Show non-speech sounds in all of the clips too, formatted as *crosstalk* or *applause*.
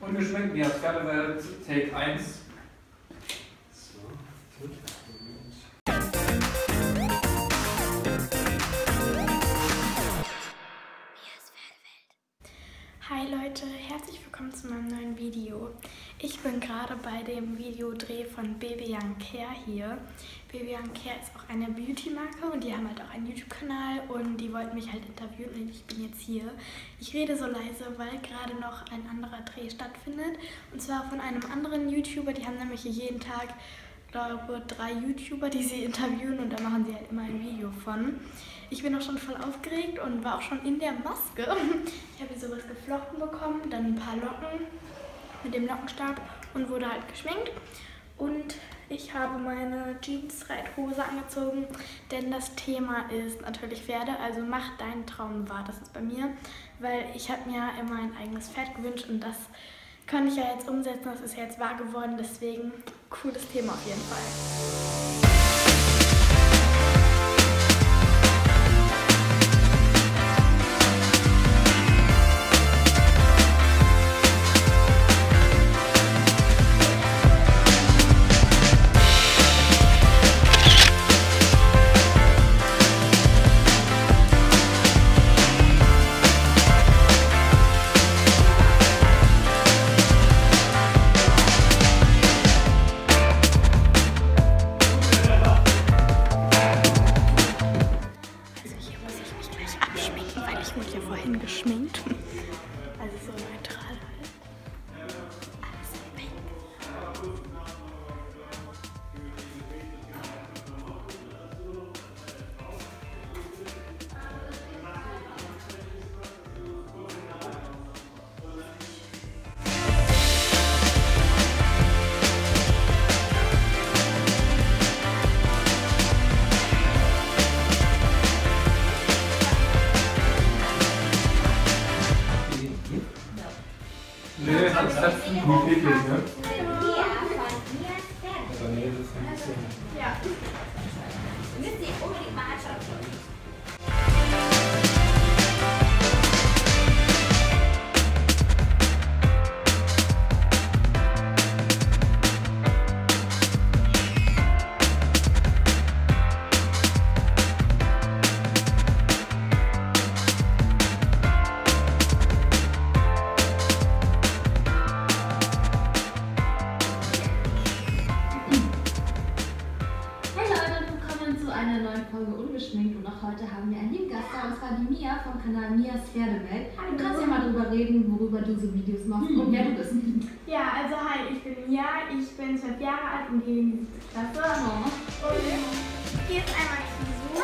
Ungeschminkt, wie als Pferdewelt, Take 1. Hi Leute, herzlich willkommen zu meinem neuen Video. Ich bin gerade bei dem Videodreh von Baby Young Care hier. Baby Young Care ist auch eine Beauty-Marke und die haben halt auch einen YouTube-Kanal und die wollten mich halt interviewen und ich bin jetzt hier. Ich rede so leise, weil gerade noch ein anderer Dreh stattfindet und zwar von einem anderen YouTuber, die haben nämlich jeden Tag glaube, drei YouTuber, die sie interviewen und da machen sie halt immer ein Video von. Ich bin auch schon voll aufgeregt und war auch schon in der Maske. Ich habe hier sowas geflochten bekommen, dann ein paar Locken mit dem Lockenstab und wurde halt geschminkt. Und ich habe meine Jeans-Reithose angezogen, denn das Thema ist natürlich Pferde. Also mach deinen Traum wahr, das ist bei mir, weil ich habe mir immer ein eigenes Pferd gewünscht und das kann ich ja jetzt umsetzen. Das ist ja jetzt wahr geworden, deswegen cooles Thema auf jeden Fall. Nee, das neuen Folge Ungeschminkt und auch heute haben wir einen lieben Gast da und zwar die Mia vom Kanal Mias Pferdewelt. Du kannst ja mal drüber reden, worüber du so Videos machst und wer du bist. Ja, also hi, ich bin Mia, ich bin zwölf Jahre alt und gehe in die Klasse. Und hier ist einmal Kisu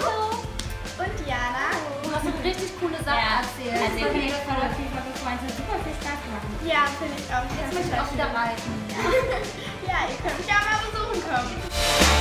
und Diana. Du hast eine richtig coole Sache erzählt. Also ihr könnt voll auf jeden Fall gefreut, super viel Spaß gemacht. Ja, finde ich auch. Jetzt möchte ich auch wieder reiten. *laughs* Ja, ihr könnt mich auch mal besuchen kommen.